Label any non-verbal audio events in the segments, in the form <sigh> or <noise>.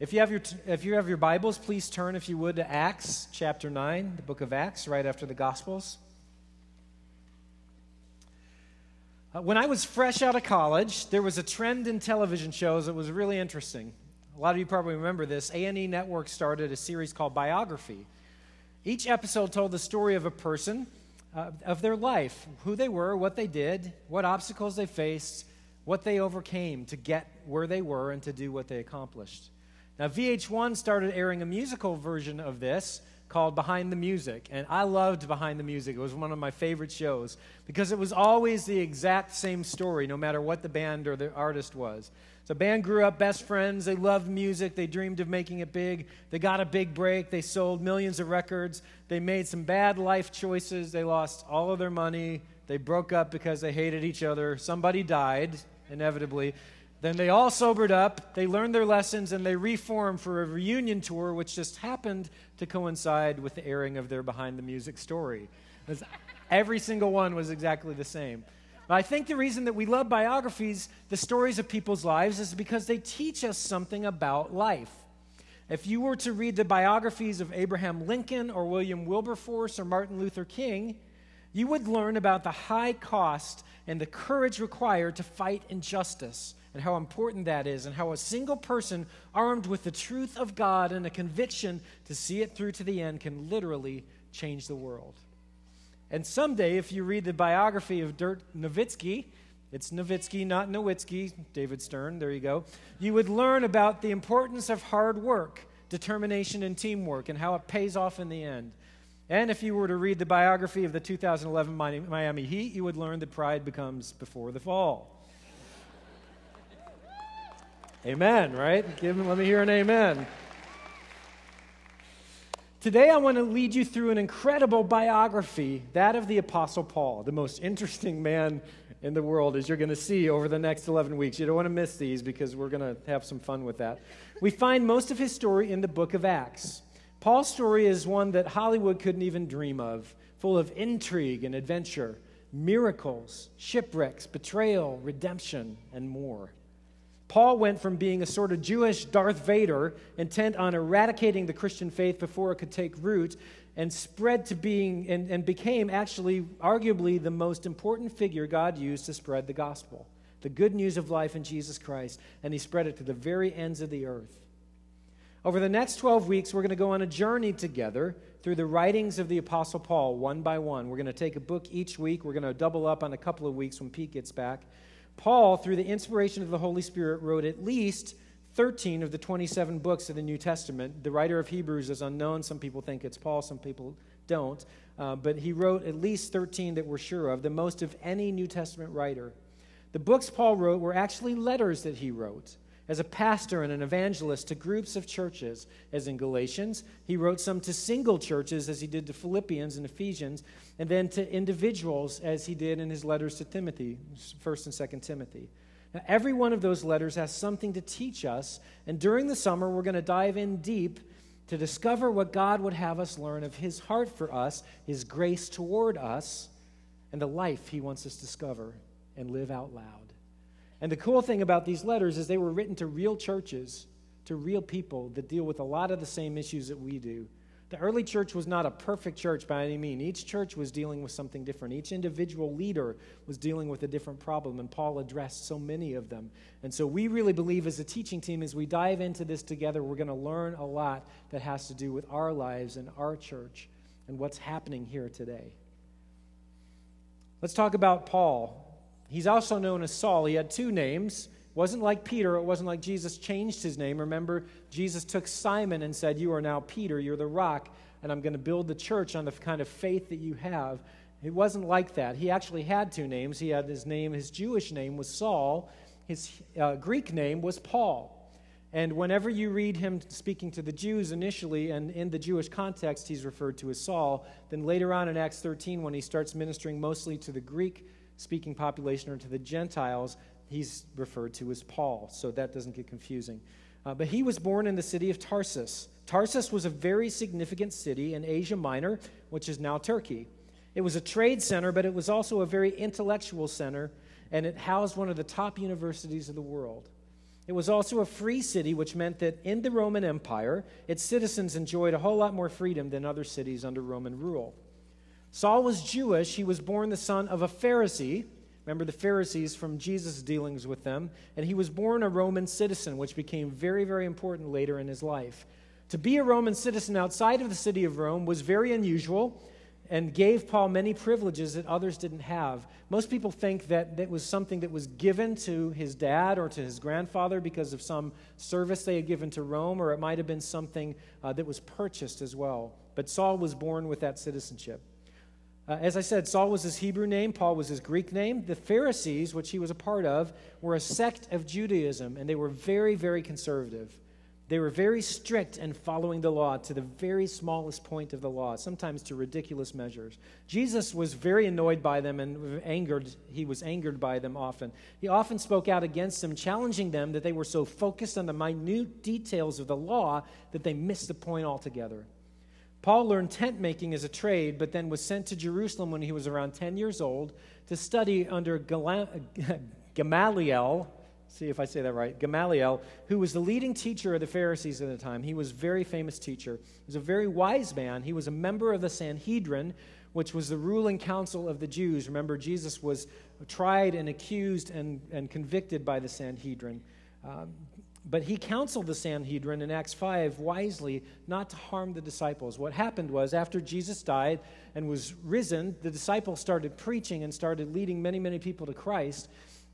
If you, have your, if you have your Bibles, please turn, if you would, to Acts chapter 9, the book of Acts, right after the Gospels. Uh, when I was fresh out of college, there was a trend in television shows that was really interesting. A lot of you probably remember this. A&E Network started a series called Biography. Each episode told the story of a person, uh, of their life, who they were, what they did, what obstacles they faced, what they overcame to get where they were and to do what they accomplished. Now, VH1 started airing a musical version of this called Behind the Music, and I loved Behind the Music. It was one of my favorite shows because it was always the exact same story, no matter what the band or the artist was. So, band grew up best friends. They loved music. They dreamed of making it big. They got a big break. They sold millions of records. They made some bad life choices. They lost all of their money. They broke up because they hated each other. Somebody died, inevitably. Then they all sobered up, they learned their lessons, and they reformed for a reunion tour, which just happened to coincide with the airing of their Behind the Music story. Every single one was exactly the same. But I think the reason that we love biographies, the stories of people's lives, is because they teach us something about life. If you were to read the biographies of Abraham Lincoln or William Wilberforce or Martin Luther King, you would learn about the high cost and the courage required to fight injustice and how important that is, and how a single person armed with the truth of God and a conviction to see it through to the end can literally change the world. And someday, if you read the biography of Dirk Nowitzki, it's Nowitzki, not Nowitzki, David Stern, there you go, you would learn about the importance of hard work, determination, and teamwork, and how it pays off in the end. And if you were to read the biography of the 2011 Miami Heat, you would learn that pride becomes before the fall. Amen, right? Give let me hear an amen. Today, I want to lead you through an incredible biography, that of the Apostle Paul, the most interesting man in the world, as you're going to see over the next 11 weeks. You don't want to miss these because we're going to have some fun with that. We find most of his story in the book of Acts. Paul's story is one that Hollywood couldn't even dream of, full of intrigue and adventure, miracles, shipwrecks, betrayal, redemption, and more. Paul went from being a sort of Jewish Darth Vader, intent on eradicating the Christian faith before it could take root, and spread to being and, and became actually arguably the most important figure God used to spread the gospel, the good news of life in Jesus Christ, and he spread it to the very ends of the earth. Over the next 12 weeks, we're going to go on a journey together through the writings of the Apostle Paul, one by one. We're going to take a book each week. We're going to double up on a couple of weeks when Pete gets back. Paul, through the inspiration of the Holy Spirit, wrote at least 13 of the 27 books of the New Testament. The writer of Hebrews is unknown. Some people think it's Paul, some people don't. Uh, but he wrote at least 13 that we're sure of, the most of any New Testament writer. The books Paul wrote were actually letters that he wrote as a pastor and an evangelist to groups of churches, as in Galatians. He wrote some to single churches, as he did to Philippians and Ephesians, and then to individuals, as he did in his letters to Timothy, 1st and 2nd Timothy. Now, every one of those letters has something to teach us, and during the summer, we're going to dive in deep to discover what God would have us learn of his heart for us, his grace toward us, and the life he wants us to discover and live out loud. And the cool thing about these letters is they were written to real churches, to real people that deal with a lot of the same issues that we do. The early church was not a perfect church by any means. Each church was dealing with something different. Each individual leader was dealing with a different problem, and Paul addressed so many of them. And so we really believe as a teaching team, as we dive into this together, we're going to learn a lot that has to do with our lives and our church and what's happening here today. Let's talk about Paul. He's also known as Saul. He had two names. It wasn't like Peter. It wasn't like Jesus changed his name. Remember, Jesus took Simon and said, You are now Peter. You're the rock, and I'm going to build the church on the kind of faith that you have. It wasn't like that. He actually had two names. He had his name, his Jewish name was Saul, his uh, Greek name was Paul. And whenever you read him speaking to the Jews initially, and in the Jewish context, he's referred to as Saul. Then later on in Acts 13, when he starts ministering mostly to the Greek speaking population or to the Gentiles, he's referred to as Paul, so that doesn't get confusing. Uh, but he was born in the city of Tarsus. Tarsus was a very significant city in Asia Minor, which is now Turkey. It was a trade center, but it was also a very intellectual center, and it housed one of the top universities of the world. It was also a free city, which meant that in the Roman Empire, its citizens enjoyed a whole lot more freedom than other cities under Roman rule. Saul was Jewish. He was born the son of a Pharisee. Remember the Pharisees from Jesus' dealings with them. And he was born a Roman citizen, which became very, very important later in his life. To be a Roman citizen outside of the city of Rome was very unusual and gave Paul many privileges that others didn't have. Most people think that that was something that was given to his dad or to his grandfather because of some service they had given to Rome, or it might have been something uh, that was purchased as well. But Saul was born with that citizenship. Uh, as I said, Saul was his Hebrew name, Paul was his Greek name. The Pharisees, which he was a part of, were a sect of Judaism, and they were very, very conservative. They were very strict in following the law to the very smallest point of the law, sometimes to ridiculous measures. Jesus was very annoyed by them and angered, he was angered by them often. He often spoke out against them, challenging them that they were so focused on the minute details of the law that they missed the point altogether. Paul learned tent making as a trade, but then was sent to Jerusalem when he was around 10 years old to study under <laughs> Gamaliel see if I say that right, Gamaliel, who was the leading teacher of the Pharisees at the time. He was a very famous teacher. He was a very wise man. He was a member of the Sanhedrin, which was the ruling council of the Jews. Remember, Jesus was tried and accused and, and convicted by the Sanhedrin. Um, but he counseled the Sanhedrin in Acts 5 wisely not to harm the disciples. What happened was, after Jesus died and was risen, the disciples started preaching and started leading many, many people to Christ.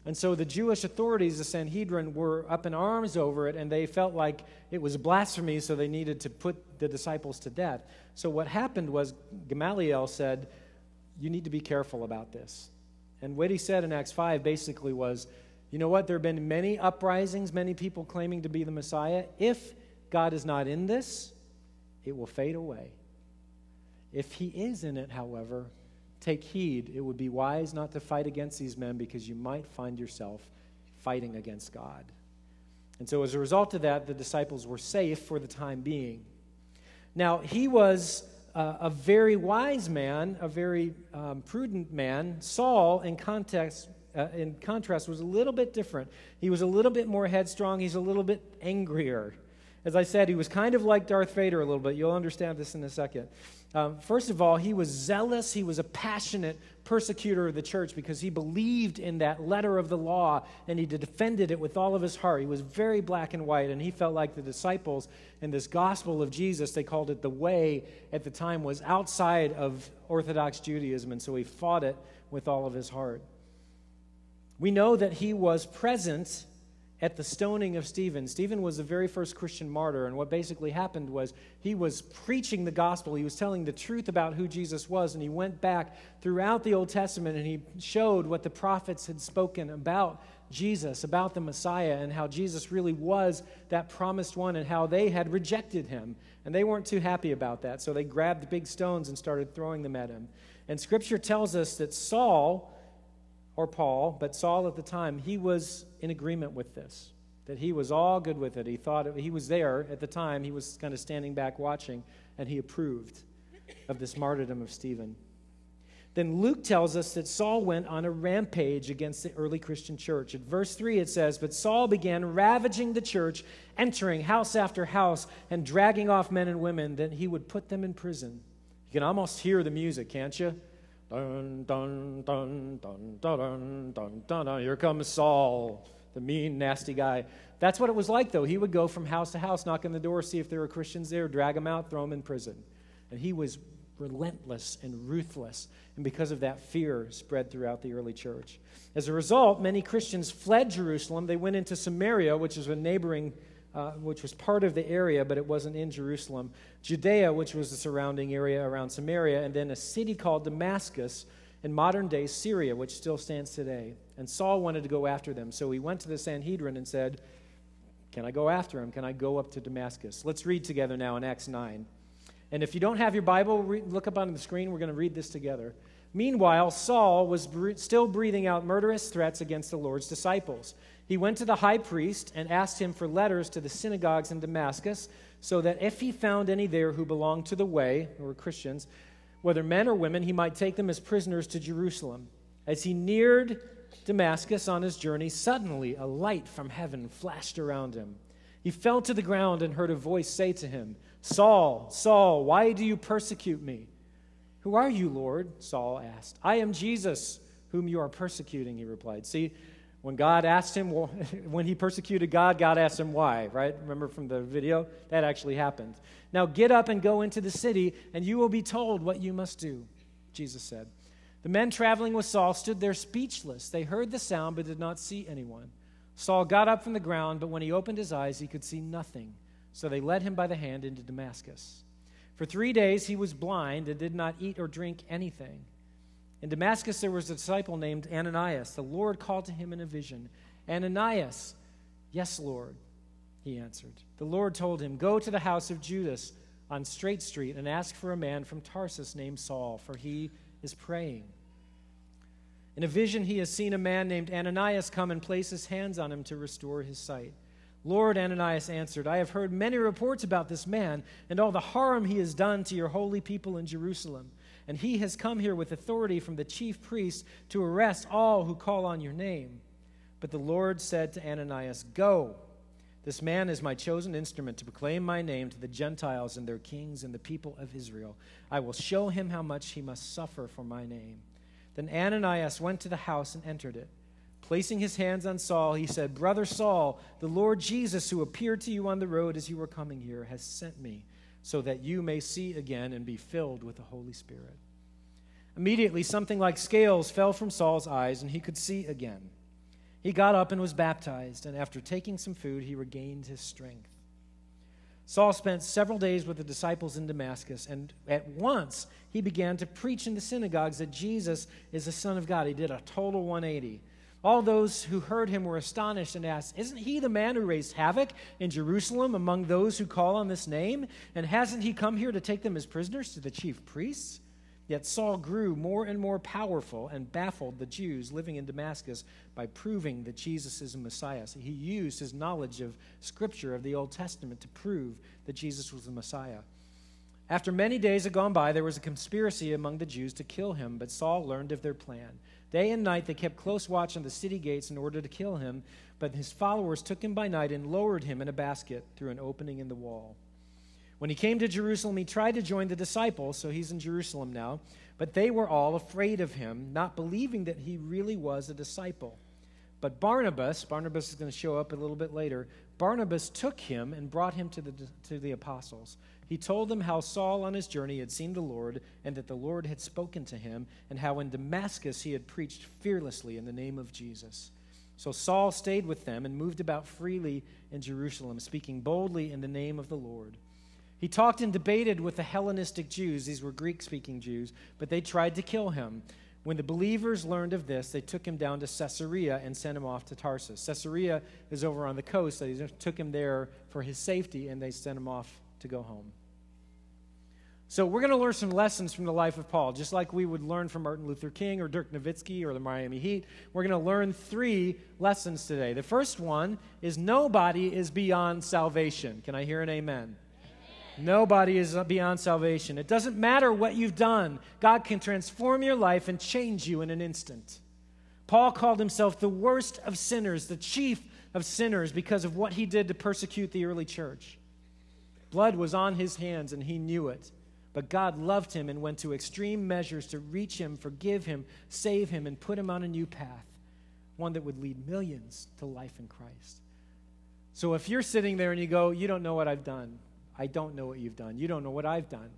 And so the Jewish authorities, the Sanhedrin, were up in arms over it, and they felt like it was blasphemy, so they needed to put the disciples to death. So what happened was Gamaliel said, You need to be careful about this. And what he said in Acts 5 basically was, You know what? There have been many uprisings, many people claiming to be the Messiah. If God is not in this, it will fade away. If he is in it, however, Take heed, it would be wise not to fight against these men because you might find yourself fighting against God. And so, as a result of that, the disciples were safe for the time being. Now, he was uh, a very wise man, a very um, prudent man. Saul, in context, uh, in contrast, was a little bit different. He was a little bit more headstrong. He's a little bit angrier. As I said, he was kind of like Darth Vader a little bit. You'll understand this in a second. Um, first of all, he was zealous. He was a passionate persecutor of the church because he believed in that letter of the law and he defended it with all of his heart. He was very black and white, and he felt like the disciples in this gospel of Jesus, they called it the way at the time, was outside of Orthodox Judaism, and so he fought it with all of his heart. We know that he was present at the stoning of Stephen. Stephen was the very first Christian martyr, and what basically happened was he was preaching the gospel. He was telling the truth about who Jesus was, and he went back throughout the Old Testament and he showed what the prophets had spoken about Jesus, about the Messiah, and how Jesus really was that promised one, and how they had rejected him. And they weren't too happy about that, so they grabbed big stones and started throwing them at him. And scripture tells us that Saul or Paul, but Saul at the time, he was in agreement with this, that he was all good with it. He thought it, he was there at the time, he was kind of standing back watching, and he approved of this martyrdom of Stephen. Then Luke tells us that Saul went on a rampage against the early Christian church. At verse 3, it says, But Saul began ravaging the church, entering house after house, and dragging off men and women, that he would put them in prison. You can almost hear the music, can't you? Dun, dun, dun, dun, dun, dun, dun, dun, Here comes Saul, the mean, nasty guy. That's what it was like, though. He would go from house to house, knock on the door, see if there were Christians there, drag them out, throw them in prison. And he was relentless and ruthless. And because of that, fear spread throughout the early church. As a result, many Christians fled Jerusalem. They went into Samaria, which is a neighboring uh, which was part of the area, but it wasn't in Jerusalem, Judea, which was the surrounding area around Samaria, and then a city called Damascus in modern day Syria, which still stands today. And Saul wanted to go after them, so he went to the Sanhedrin and said, Can I go after him? Can I go up to Damascus? Let's read together now in Acts 9. And if you don't have your Bible, look up on the screen. We're going to read this together. Meanwhile, Saul was still breathing out murderous threats against the Lord's disciples. He went to the high priest and asked him for letters to the synagogues in Damascus, so that if he found any there who belonged to the way, or Christians, whether men or women, he might take them as prisoners to Jerusalem. As he neared Damascus on his journey, suddenly a light from heaven flashed around him. He fell to the ground and heard a voice say to him, Saul, Saul, why do you persecute me? Who are you, Lord? Saul asked. I am Jesus, whom you are persecuting, he replied. See, when God asked him, <laughs> when he persecuted God, God asked him why, right? Remember from the video? That actually happened. Now get up and go into the city, and you will be told what you must do, Jesus said. The men traveling with Saul stood there speechless. They heard the sound but did not see anyone. Saul got up from the ground, but when he opened his eyes, he could see nothing. So they led him by the hand into Damascus. For three days he was blind and did not eat or drink anything. In Damascus there was a disciple named Ananias. The Lord called to him in a vision Ananias, yes, Lord, he answered. The Lord told him, Go to the house of Judas on Straight Street and ask for a man from Tarsus named Saul, for he is praying. In a vision, he has seen a man named Ananias come and place his hands on him to restore his sight. Lord, Ananias answered, I have heard many reports about this man and all the harm he has done to your holy people in Jerusalem. And he has come here with authority from the chief priests to arrest all who call on your name. But the Lord said to Ananias, Go. This man is my chosen instrument to proclaim my name to the Gentiles and their kings and the people of Israel. I will show him how much he must suffer for my name. Then Ananias went to the house and entered it. Placing his hands on Saul, he said, Brother Saul, the Lord Jesus, who appeared to you on the road as you were coming here, has sent me so that you may see again and be filled with the Holy Spirit. Immediately, something like scales fell from Saul's eyes, and he could see again. He got up and was baptized, and after taking some food, he regained his strength. Saul spent several days with the disciples in Damascus, and at once he began to preach in the synagogues that Jesus is the Son of God. He did a total 180. All those who heard him were astonished and asked, Isn't he the man who raised havoc in Jerusalem among those who call on this name? And hasn't he come here to take them as prisoners to the chief priests? Yet Saul grew more and more powerful and baffled the Jews living in Damascus by proving that Jesus is a Messiah. So he used his knowledge of Scripture, of the Old Testament, to prove that Jesus was the Messiah. After many days had gone by, there was a conspiracy among the Jews to kill him, but Saul learned of their plan. Day and night they kept close watch on the city gates in order to kill him, but his followers took him by night and lowered him in a basket through an opening in the wall. When he came to Jerusalem, he tried to join the disciples, so he's in Jerusalem now, but they were all afraid of him, not believing that he really was a disciple. But Barnabas, Barnabas is going to show up a little bit later, Barnabas took him and brought him to the, to the apostles. He told them how Saul on his journey had seen the Lord and that the Lord had spoken to him, and how in Damascus he had preached fearlessly in the name of Jesus. So Saul stayed with them and moved about freely in Jerusalem, speaking boldly in the name of the Lord. He talked and debated with the Hellenistic Jews. These were Greek speaking Jews, but they tried to kill him. When the believers learned of this, they took him down to Caesarea and sent him off to Tarsus. Caesarea is over on the coast. so They took him there for his safety and they sent him off to go home. So, we're going to learn some lessons from the life of Paul, just like we would learn from Martin Luther King or Dirk Nowitzki or the Miami Heat. We're going to learn three lessons today. The first one is nobody is beyond salvation. Can I hear an amen? Nobody is beyond salvation. It doesn't matter what you've done, God can transform your life and change you in an instant. Paul called himself the worst of sinners, the chief of sinners, because of what he did to persecute the early church. Blood was on his hands, and he knew it. But God loved him and went to extreme measures to reach him, forgive him, save him, and put him on a new path, one that would lead millions to life in Christ. So if you're sitting there and you go, You don't know what I've done, I don't know what you've done. You don't know what I've done.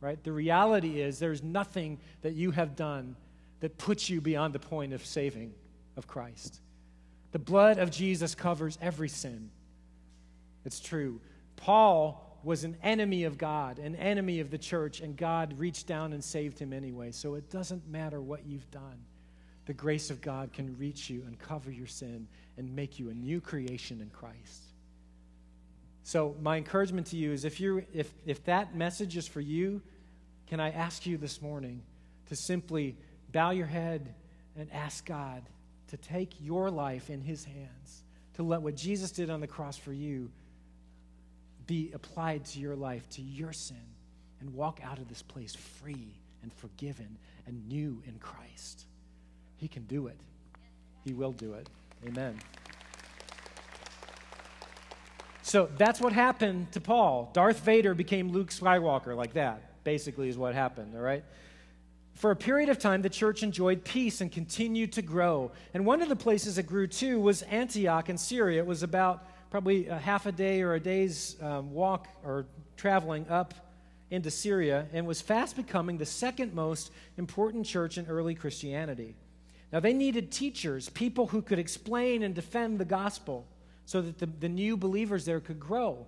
Right? The reality is there's nothing that you have done that puts you beyond the point of saving of Christ. The blood of Jesus covers every sin. It's true. Paul was an enemy of God, an enemy of the church, and God reached down and saved him anyway. So it doesn't matter what you've done. The grace of God can reach you and cover your sin and make you a new creation in Christ. So, my encouragement to you is if, you if, if that message is for you, can I ask you this morning to simply bow your head and ask God to take your life in His hands, to let what Jesus did on the cross for you be applied to your life, to your sin, and walk out of this place free and forgiven and new in Christ. He can do it. He will do it. Amen. So that's what happened to Paul. Darth Vader became Luke Skywalker, like that, basically, is what happened, all right? For a period of time, the church enjoyed peace and continued to grow. And one of the places it grew to was Antioch in Syria. It was about probably a half a day or a day's um, walk or traveling up into Syria and was fast becoming the second most important church in early Christianity. Now, they needed teachers, people who could explain and defend the gospel so that the, the new believers there could grow.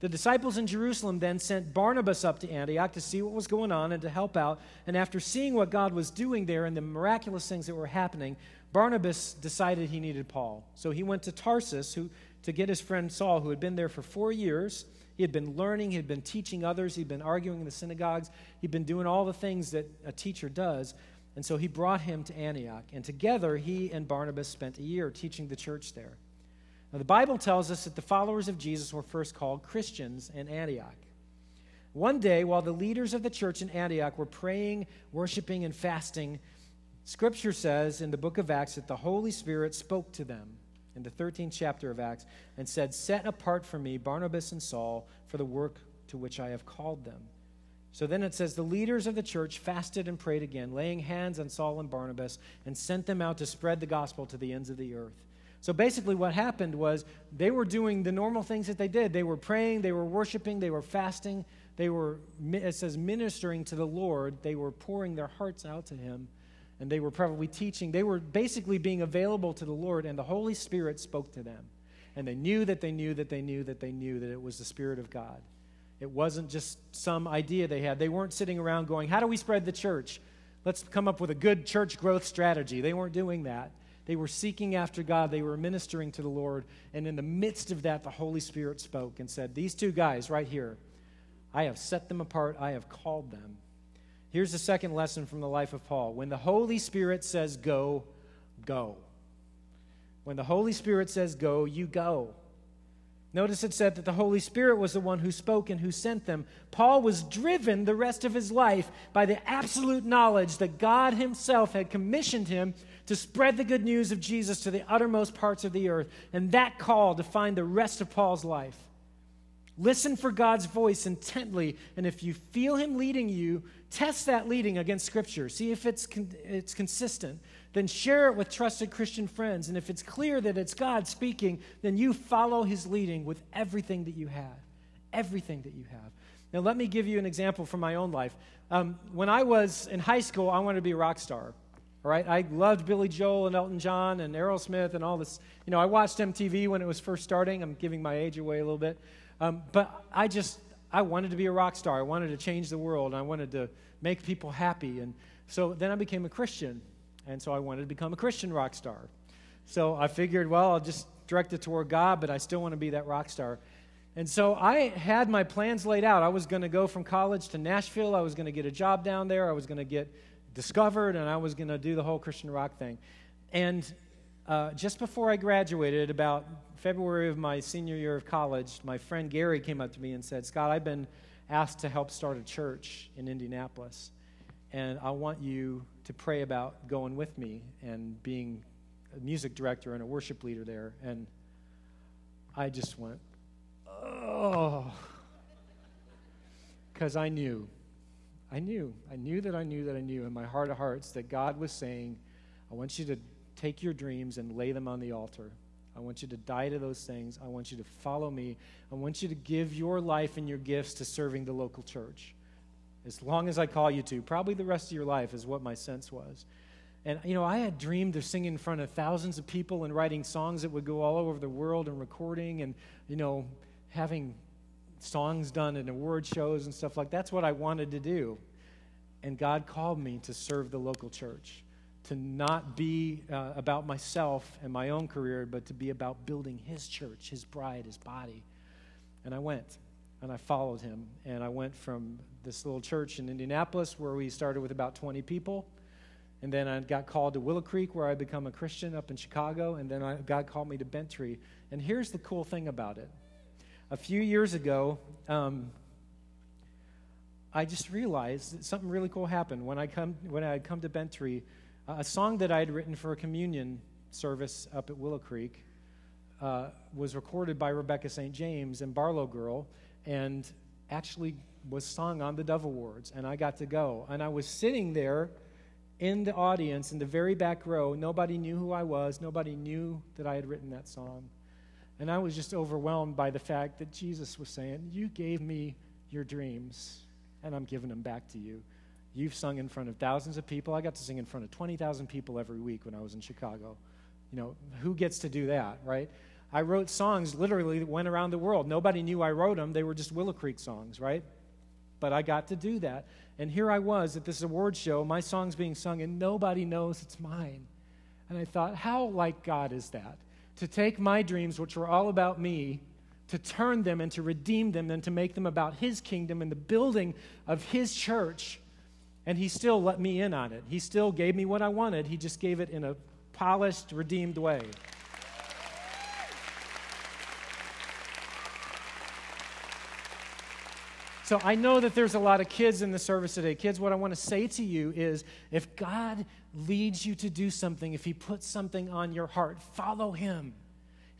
The disciples in Jerusalem then sent Barnabas up to Antioch to see what was going on and to help out. And after seeing what God was doing there and the miraculous things that were happening, Barnabas decided he needed Paul. So he went to Tarsus who, to get his friend Saul, who had been there for four years. He had been learning, he had been teaching others, he'd been arguing in the synagogues, he'd been doing all the things that a teacher does. And so he brought him to Antioch. And together, he and Barnabas spent a year teaching the church there. Now, the Bible tells us that the followers of Jesus were first called Christians in Antioch. One day, while the leaders of the church in Antioch were praying, worshiping, and fasting, Scripture says in the book of Acts that the Holy Spirit spoke to them in the 13th chapter of Acts and said, Set apart for me Barnabas and Saul for the work to which I have called them. So then it says, The leaders of the church fasted and prayed again, laying hands on Saul and Barnabas, and sent them out to spread the gospel to the ends of the earth. So basically, what happened was they were doing the normal things that they did. They were praying, they were worshiping, they were fasting, they were, it says, ministering to the Lord. They were pouring their hearts out to Him, and they were probably teaching. They were basically being available to the Lord, and the Holy Spirit spoke to them. And they knew that they knew that they knew that they knew that it was the Spirit of God. It wasn't just some idea they had. They weren't sitting around going, How do we spread the church? Let's come up with a good church growth strategy. They weren't doing that. They were seeking after God, they were ministering to the Lord. And in the midst of that, the Holy Spirit spoke and said, These two guys right here, I have set them apart, I have called them. Here's the second lesson from the life of Paul. When the Holy Spirit says go, go. When the Holy Spirit says go, you go. Notice it said that the Holy Spirit was the one who spoke and who sent them. Paul was driven the rest of his life by the absolute knowledge that God Himself had commissioned him to spread the good news of Jesus to the uttermost parts of the earth. And that call defined the rest of Paul's life. Listen for God's voice intently, and if you feel Him leading you, test that leading against Scripture. See if it's, con- it's consistent. Then share it with trusted Christian friends. And if it's clear that it's God speaking, then you follow His leading with everything that you have. Everything that you have. Now, let me give you an example from my own life. Um, when I was in high school, I wanted to be a rock star. All right, I loved Billy Joel and Elton John and Aerosmith and all this. You know, I watched MTV when it was first starting. I'm giving my age away a little bit. Um, but I just, I wanted to be a rock star. I wanted to change the world. I wanted to make people happy. And so then I became a Christian. And so I wanted to become a Christian rock star. So I figured, well, I'll just direct it toward God, but I still want to be that rock star. And so I had my plans laid out. I was going to go from college to Nashville. I was going to get a job down there. I was going to get discovered, and I was going to do the whole Christian rock thing. And uh, just before I graduated, about February of my senior year of college, my friend Gary came up to me and said, Scott, I've been asked to help start a church in Indianapolis, and I want you to pray about going with me and being a music director and a worship leader there. And I just went, oh, because I knew I knew. I knew that I knew that I knew in my heart of hearts that God was saying, I want you to take your dreams and lay them on the altar. I want you to die to those things. I want you to follow me. I want you to give your life and your gifts to serving the local church. As long as I call you to, probably the rest of your life is what my sense was. And, you know, I had dreamed of singing in front of thousands of people and writing songs that would go all over the world and recording and, you know, having songs done and award shows and stuff like that's what I wanted to do. And God called me to serve the local church, to not be uh, about myself and my own career, but to be about building His church, His bride, His body. And I went and I followed Him. And I went from this little church in Indianapolis where we started with about 20 people. And then I got called to Willow Creek, where I become a Christian up in Chicago. And then I, God called me to Bent-Tree. And here's the cool thing about it a few years ago, um, I just realized that something really cool happened when I come when I had come to Bent-Tree. Uh, a song that I had written for a communion service up at Willow Creek uh, was recorded by Rebecca St. James and Barlow Girl and actually was sung on the Dove Awards. And I got to go. And I was sitting there in the audience in the very back row. Nobody knew who I was, nobody knew that I had written that song. And I was just overwhelmed by the fact that Jesus was saying, You gave me your dreams, and I'm giving them back to you. You've sung in front of thousands of people. I got to sing in front of 20,000 people every week when I was in Chicago. You know, who gets to do that, right? I wrote songs literally that went around the world. Nobody knew I wrote them, they were just Willow Creek songs, right? But I got to do that. And here I was at this award show, my song's being sung, and nobody knows it's mine. And I thought, how like God is that? To take my dreams, which were all about me, to turn them and to redeem them and to make them about His kingdom and the building of His church. And He still let me in on it. He still gave me what I wanted. He just gave it in a polished, redeemed way. So I know that there's a lot of kids in the service today. Kids, what I want to say to you is if God leads you to do something, if He puts something on your heart, follow Him.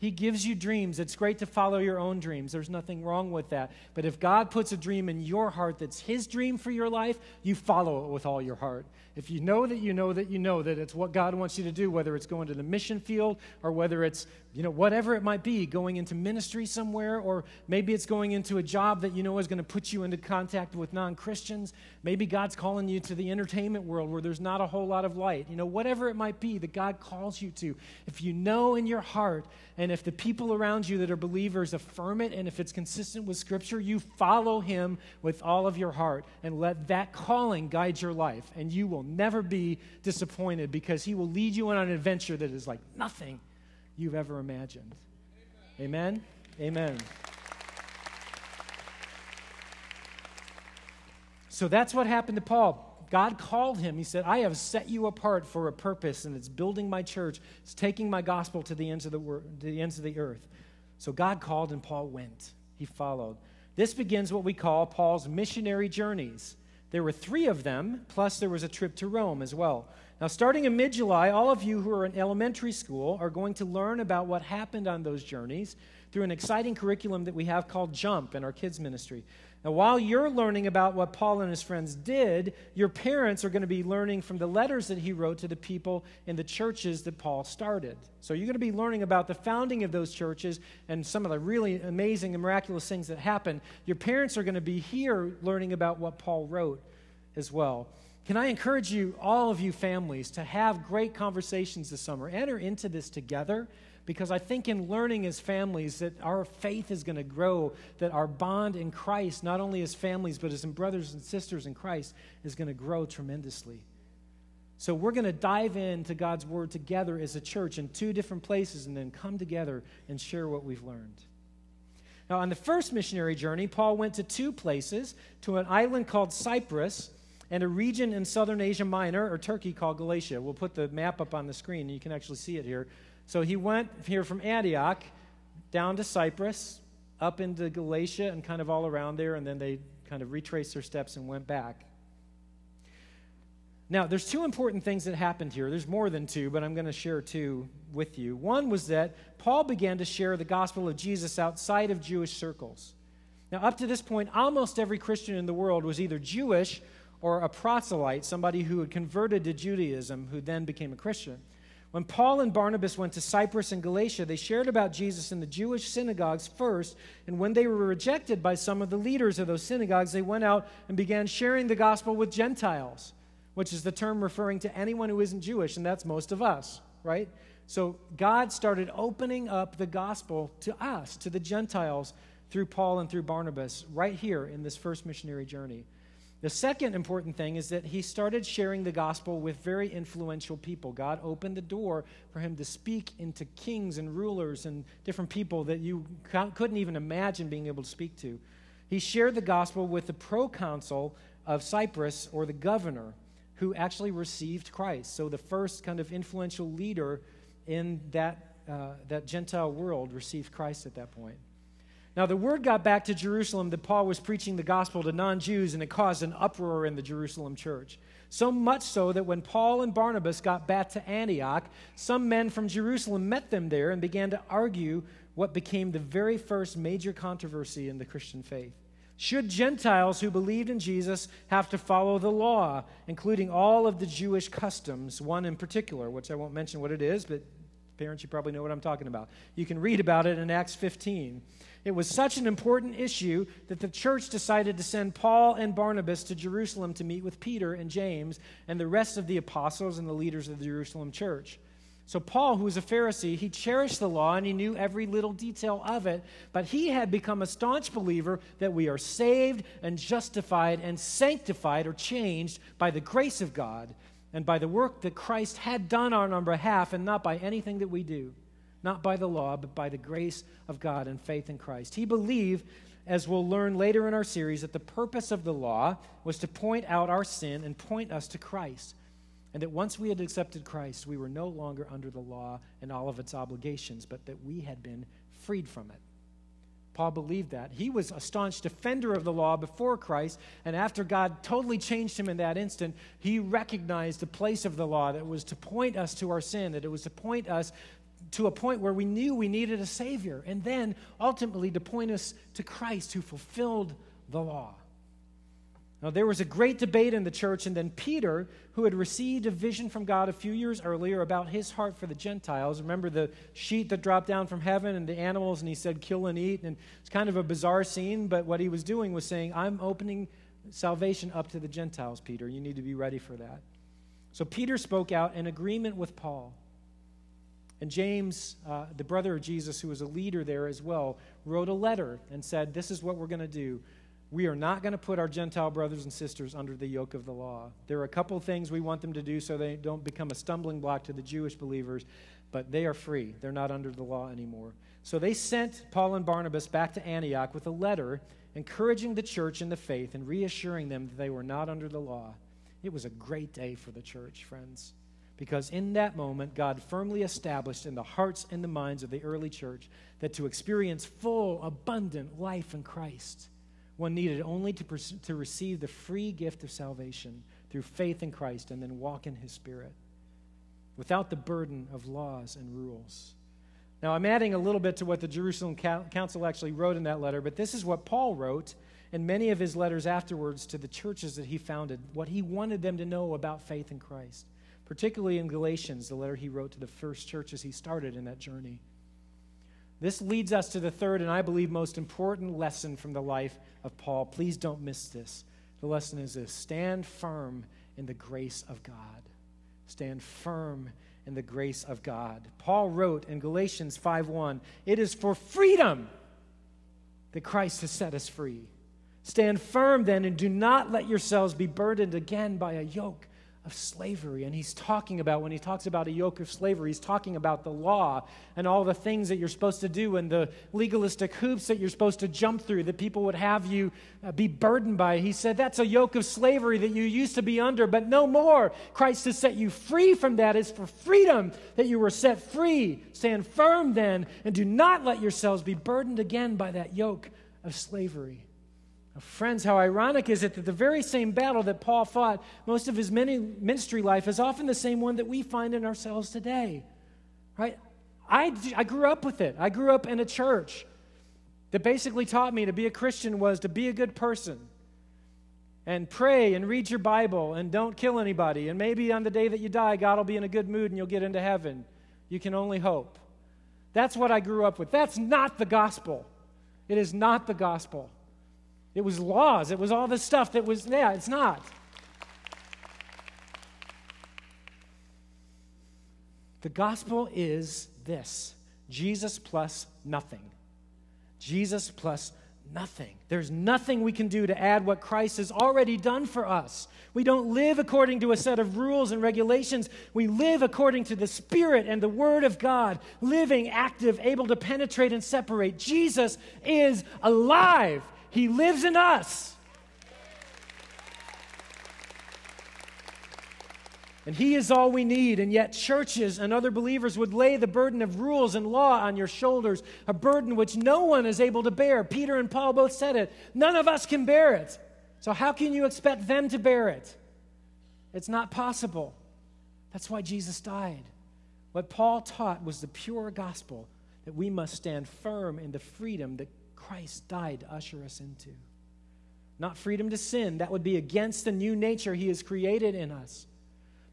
He gives you dreams. It's great to follow your own dreams. There's nothing wrong with that. But if God puts a dream in your heart that's His dream for your life, you follow it with all your heart. If you know that you know that you know that it's what God wants you to do, whether it's going to the mission field or whether it's, you know, whatever it might be, going into ministry somewhere, or maybe it's going into a job that you know is going to put you into contact with non Christians. Maybe God's calling you to the entertainment world where there's not a whole lot of light. You know, whatever it might be that God calls you to, if you know in your heart and if the people around you that are believers affirm it, and if it's consistent with Scripture, you follow Him with all of your heart and let that calling guide your life. And you will never be disappointed because He will lead you on an adventure that is like nothing you've ever imagined. Amen? Amen. So that's what happened to Paul. God called him. He said, I have set you apart for a purpose, and it's building my church. It's taking my gospel to the ends of the, wor- the, ends of the earth. So God called, and Paul went. He followed. This begins what we call Paul's missionary journeys. There were three of them, plus there was a trip to Rome as well. Now, starting in mid July, all of you who are in elementary school are going to learn about what happened on those journeys through an exciting curriculum that we have called JUMP in our kids' ministry. Now, while you're learning about what Paul and his friends did, your parents are going to be learning from the letters that he wrote to the people in the churches that Paul started. So, you're going to be learning about the founding of those churches and some of the really amazing and miraculous things that happened. Your parents are going to be here learning about what Paul wrote as well. Can I encourage you, all of you families, to have great conversations this summer? Enter into this together because I think in learning as families that our faith is going to grow, that our bond in Christ, not only as families, but as brothers and sisters in Christ, is going to grow tremendously. So we're going to dive into God's Word together as a church in two different places and then come together and share what we've learned. Now, on the first missionary journey, Paul went to two places to an island called Cyprus and a region in southern Asia Minor, or Turkey, called Galatia. We'll put the map up on the screen, and you can actually see it here. So he went here from Antioch down to Cyprus, up into Galatia, and kind of all around there, and then they kind of retraced their steps and went back. Now, there's two important things that happened here. There's more than two, but I'm going to share two with you. One was that Paul began to share the gospel of Jesus outside of Jewish circles. Now, up to this point, almost every Christian in the world was either Jewish or a proselyte, somebody who had converted to Judaism who then became a Christian. When Paul and Barnabas went to Cyprus and Galatia, they shared about Jesus in the Jewish synagogues first, and when they were rejected by some of the leaders of those synagogues, they went out and began sharing the gospel with Gentiles, which is the term referring to anyone who isn't Jewish, and that's most of us, right? So God started opening up the gospel to us, to the Gentiles, through Paul and through Barnabas, right here in this first missionary journey. The second important thing is that he started sharing the gospel with very influential people. God opened the door for him to speak into kings and rulers and different people that you couldn't even imagine being able to speak to. He shared the gospel with the proconsul of Cyprus, or the governor, who actually received Christ. So the first kind of influential leader in that, uh, that Gentile world received Christ at that point. Now, the word got back to Jerusalem that Paul was preaching the gospel to non Jews, and it caused an uproar in the Jerusalem church. So much so that when Paul and Barnabas got back to Antioch, some men from Jerusalem met them there and began to argue what became the very first major controversy in the Christian faith. Should Gentiles who believed in Jesus have to follow the law, including all of the Jewish customs, one in particular, which I won't mention what it is, but parents, you probably know what I'm talking about. You can read about it in Acts 15. It was such an important issue that the church decided to send Paul and Barnabas to Jerusalem to meet with Peter and James and the rest of the apostles and the leaders of the Jerusalem church. So, Paul, who was a Pharisee, he cherished the law and he knew every little detail of it, but he had become a staunch believer that we are saved and justified and sanctified or changed by the grace of God and by the work that Christ had done on our behalf and not by anything that we do not by the law, but by the grace of God and faith in Christ. He believed, as we'll learn later in our series, that the purpose of the law was to point out our sin and point us to Christ. And that once we had accepted Christ, we were no longer under the law and all of its obligations, but that we had been freed from it. Paul believed that. He was a staunch defender of the law before Christ, and after God totally changed him in that instant, he recognized the place of the law that was to point us to our sin, that it was to point us to a point where we knew we needed a Savior, and then ultimately to point us to Christ who fulfilled the law. Now, there was a great debate in the church, and then Peter, who had received a vision from God a few years earlier about his heart for the Gentiles. Remember the sheet that dropped down from heaven and the animals, and he said, Kill and eat. And it's kind of a bizarre scene, but what he was doing was saying, I'm opening salvation up to the Gentiles, Peter. You need to be ready for that. So Peter spoke out in agreement with Paul. And James, uh, the brother of Jesus, who was a leader there as well, wrote a letter and said, This is what we're going to do. We are not going to put our Gentile brothers and sisters under the yoke of the law. There are a couple things we want them to do so they don't become a stumbling block to the Jewish believers, but they are free. They're not under the law anymore. So they sent Paul and Barnabas back to Antioch with a letter encouraging the church in the faith and reassuring them that they were not under the law. It was a great day for the church, friends because in that moment, God firmly established in the hearts and the minds of the early church that to experience full, abundant life in Christ, one needed only to, to receive the free gift of salvation through faith in Christ and then walk in His Spirit without the burden of laws and rules. Now, I'm adding a little bit to what the Jerusalem Council actually wrote in that letter, but this is what Paul wrote in many of his letters afterwards to the churches that he founded, what he wanted them to know about faith in Christ particularly in Galatians, the letter he wrote to the first churches he started in that journey. This leads us to the third and I believe most important lesson from the life of Paul. Please don't miss this. The lesson is this stand firm in the grace of God. Stand firm in the grace of God. Paul wrote in Galatians 5:1, "It is for freedom that Christ has set us free. Stand firm then and do not let yourselves be burdened again by a yoke of slavery. And he's talking about, when he talks about a yoke of slavery, he's talking about the law and all the things that you're supposed to do and the legalistic hoops that you're supposed to jump through that people would have you uh, be burdened by. He said, That's a yoke of slavery that you used to be under, but no more. Christ has set you free from that. It's for freedom that you were set free. Stand firm then, and do not let yourselves be burdened again by that yoke of slavery. Friends, how ironic is it that the very same battle that Paul fought most of his ministry life is often the same one that we find in ourselves today, right? I, I grew up with it. I grew up in a church that basically taught me to be a Christian was to be a good person and pray and read your Bible and don't kill anybody. And maybe on the day that you die, God will be in a good mood and you'll get into heaven. You can only hope. That's what I grew up with. That's not the gospel. It is not the gospel. It was laws. It was all the stuff that was, yeah, it's not. The gospel is this Jesus plus nothing. Jesus plus nothing. There's nothing we can do to add what Christ has already done for us. We don't live according to a set of rules and regulations. We live according to the Spirit and the Word of God, living, active, able to penetrate and separate. Jesus is alive. He lives in us. And He is all we need. And yet, churches and other believers would lay the burden of rules and law on your shoulders, a burden which no one is able to bear. Peter and Paul both said it. None of us can bear it. So, how can you expect them to bear it? It's not possible. That's why Jesus died. What Paul taught was the pure gospel that we must stand firm in the freedom that Christ died to usher us into. Not freedom to sin, that would be against the new nature he has created in us,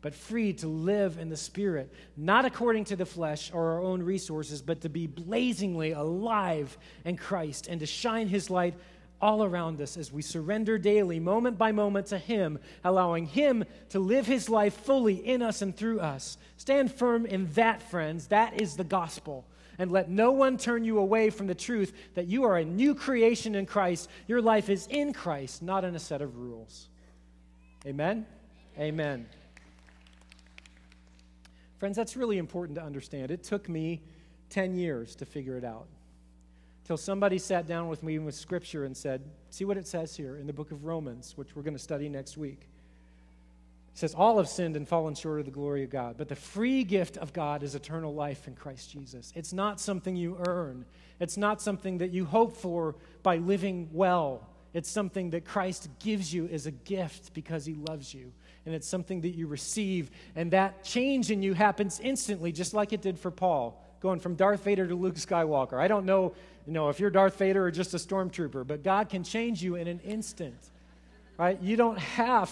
but free to live in the Spirit, not according to the flesh or our own resources, but to be blazingly alive in Christ and to shine his light all around us as we surrender daily, moment by moment, to Him, allowing Him to live His life fully in us and through us. Stand firm in that, friends. That is the gospel. And let no one turn you away from the truth that you are a new creation in Christ. Your life is in Christ, not in a set of rules. Amen? Amen. Friends, that's really important to understand. It took me 10 years to figure it out till somebody sat down with me with Scripture and said, See what it says here in the book of Romans, which we're going to study next week. Says, All have sinned and fallen short of the glory of God, but the free gift of God is eternal life in Christ Jesus. It's not something you earn, it's not something that you hope for by living well. It's something that Christ gives you as a gift because he loves you. And it's something that you receive. And that change in you happens instantly, just like it did for Paul, going from Darth Vader to Luke Skywalker. I don't know you know, if you're Darth Vader or just a stormtrooper, but God can change you in an instant. Right? You don't have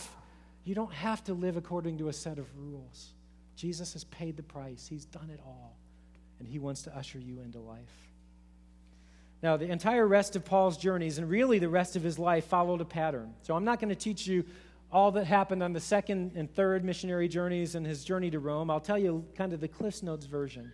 you don't have to live according to a set of rules. Jesus has paid the price. He's done it all. And he wants to usher you into life. Now, the entire rest of Paul's journeys and really the rest of his life followed a pattern. So I'm not going to teach you all that happened on the second and third missionary journeys and his journey to Rome. I'll tell you kind of the Cliffs Notes version.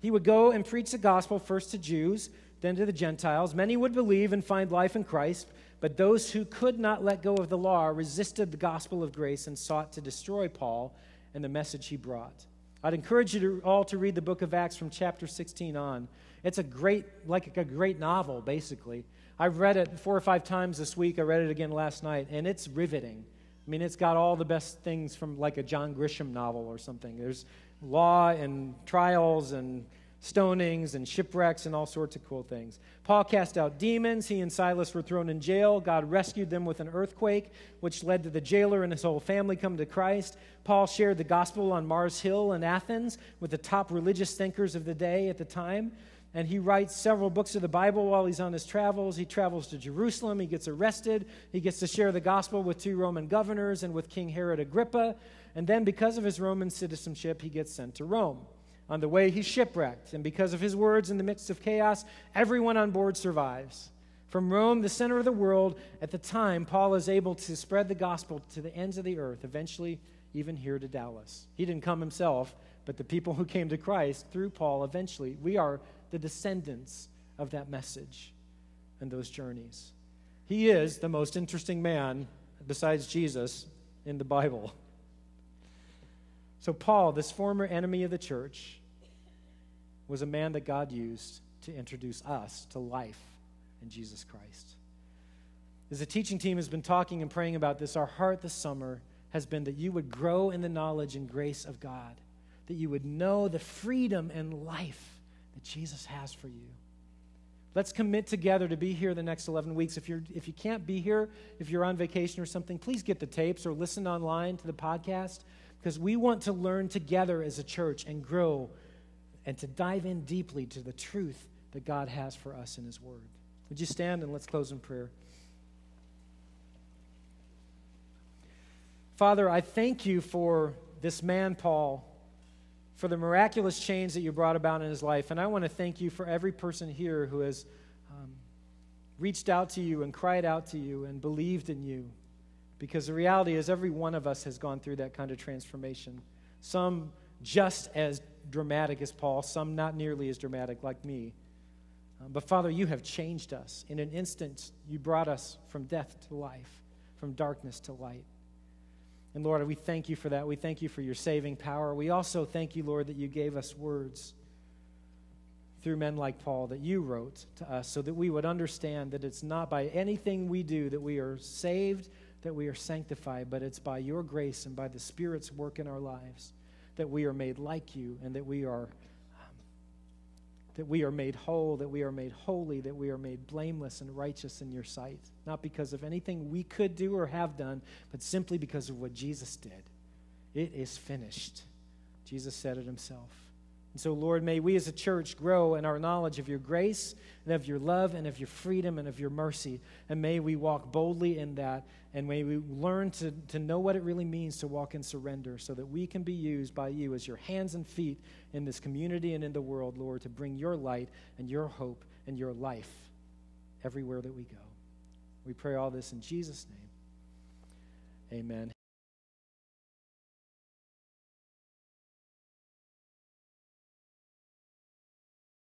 He would go and preach the gospel first to Jews, then to the Gentiles. Many would believe and find life in Christ, but those who could not let go of the law resisted the gospel of grace and sought to destroy Paul and the message he brought. I'd encourage you to, all to read the book of Acts from chapter 16 on. It's a great, like a great novel, basically. I've read it four or five times this week. I read it again last night, and it's riveting. I mean, it's got all the best things from like a John Grisham novel or something. There's law and trials and stonings and shipwrecks and all sorts of cool things. Paul cast out demons. He and Silas were thrown in jail. God rescued them with an earthquake, which led to the jailer and his whole family come to Christ. Paul shared the gospel on Mars Hill in Athens with the top religious thinkers of the day at the time. And he writes several books of the Bible while he's on his travels. He travels to Jerusalem. He gets arrested. He gets to share the gospel with two Roman governors and with King Herod Agrippa. And then, because of his Roman citizenship, he gets sent to Rome. On the way, he's shipwrecked, and because of his words in the midst of chaos, everyone on board survives. From Rome, the center of the world, at the time, Paul is able to spread the gospel to the ends of the earth, eventually, even here to Dallas. He didn't come himself, but the people who came to Christ through Paul eventually, we are the descendants of that message and those journeys. He is the most interesting man, besides Jesus, in the Bible. So, Paul, this former enemy of the church, was a man that God used to introduce us to life in Jesus Christ. As the teaching team has been talking and praying about this, our heart this summer has been that you would grow in the knowledge and grace of God, that you would know the freedom and life that Jesus has for you. Let's commit together to be here the next 11 weeks. If, you're, if you can't be here, if you're on vacation or something, please get the tapes or listen online to the podcast because we want to learn together as a church and grow and to dive in deeply to the truth that God has for us in His Word. Would you stand and let's close in prayer? Father, I thank you for this man, Paul, for the miraculous change that you brought about in his life. And I want to thank you for every person here who has um, reached out to you and cried out to you and believed in you. Because the reality is, every one of us has gone through that kind of transformation. Some just as dramatic as Paul, some not nearly as dramatic like me. Uh, but Father, you have changed us. In an instant, you brought us from death to life, from darkness to light. And Lord, we thank you for that. We thank you for your saving power. We also thank you, Lord, that you gave us words through men like Paul that you wrote to us so that we would understand that it's not by anything we do that we are saved, that we are sanctified, but it's by your grace and by the Spirit's work in our lives that we are made like you and that we are um, that we are made whole, that we are made holy, that we are made blameless and righteous in your sight. Not because of anything we could do or have done, but simply because of what Jesus did. It is finished. Jesus said it himself. And so, Lord, may we as a church grow in our knowledge of your grace and of your love and of your freedom and of your mercy. And may we walk boldly in that. And may we learn to, to know what it really means to walk in surrender so that we can be used by you as your hands and feet in this community and in the world, Lord, to bring your light and your hope and your life everywhere that we go. We pray all this in Jesus' name. Amen.